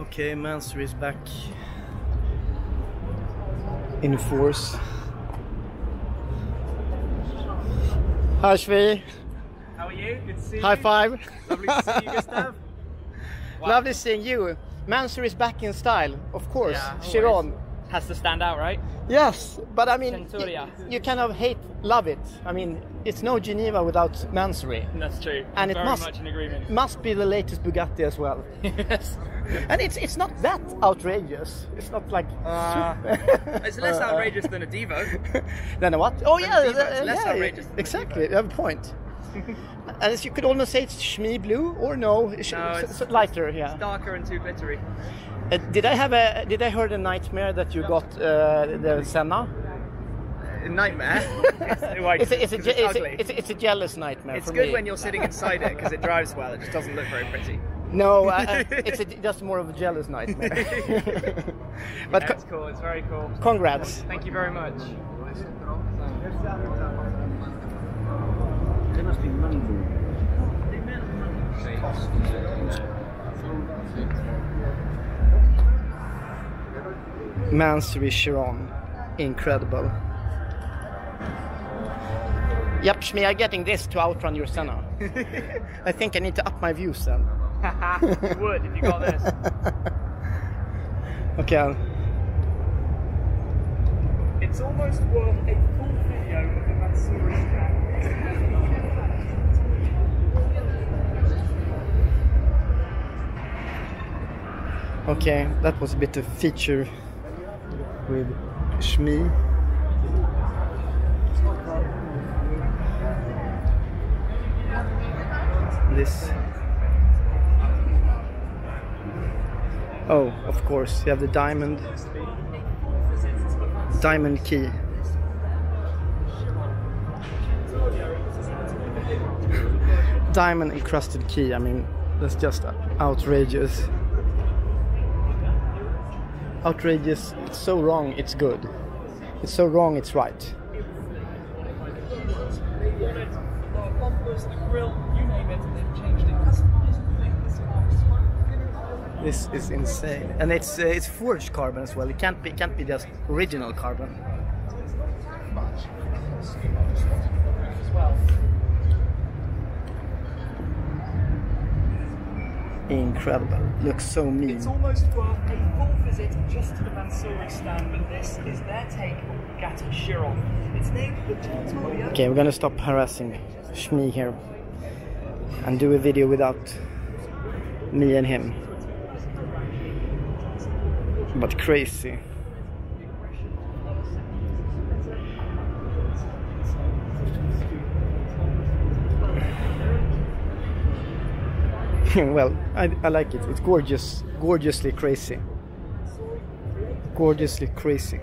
Okay, Mansory is back in force. Hi Schmee, How are you? Good to see high you. five. Lovely to see you, Gustav. Wow. Lovely seeing you. Mansory is back in style, of course. Yeah, always. Chiron. Has to stand out, right? Yes, but I mean, Centuria. you kind of hate, love it. I mean, it's no Geneva without Mansory. That's true. And it must- much in agreement. Must be the latest Bugatti as well. yes. And it's it's not that outrageous. It's not like Uh, It's less Uh, outrageous than a Divo. Than a what? Oh yeah, Divo, it's uh, less yeah, outrageous than a exactly. You have a point. As you could almost say it's Schmee blue or no, No, it's- lighter. Yeah. it's Darker and too glittery. Uh, did I have a? Did I heard a nightmare that you got uh, the Senna? A nightmare. it's? It's a, it's, a, 'Cause it's, a, it's, a, jealous nightmare. It's good me. when you're sitting inside it because it drives well. It just doesn't look very pretty. No, uh, uh, it's a, just more of a jealous nightmare. but Yeah, it's cool. It's very cool. congrats. Thank you very much. There must be money Mansory Chiron, incredible. Yep, Schmee, I'm getting this to outrun your Senna. I think I need to up my views then. you would if you got this. Okay, I'll- It's almost worth a full video of the Matsuri track. Okay, that was a bit of feature with Schmee. This. Oh, of course, you have the diamond. Diamond key. Diamond encrusted key, I mean, that's just outrageous. Outrageous, it's so wrong, it's good. It's so wrong, it's right. This is insane, and it's uh, it's forged carbon as well. It can't be can't be just original carbon. Incredible. Looks so mean. It's almost worth a full visit just to the Mansory stand, but this is their take on Bugatti Chiron. It's named the Tutoria. Okay, we're gonna stop harassing Schmee here and do a video without me and him. But crazy. well, I, I like it. It's gorgeous, gorgeously crazy. Gorgeously crazy.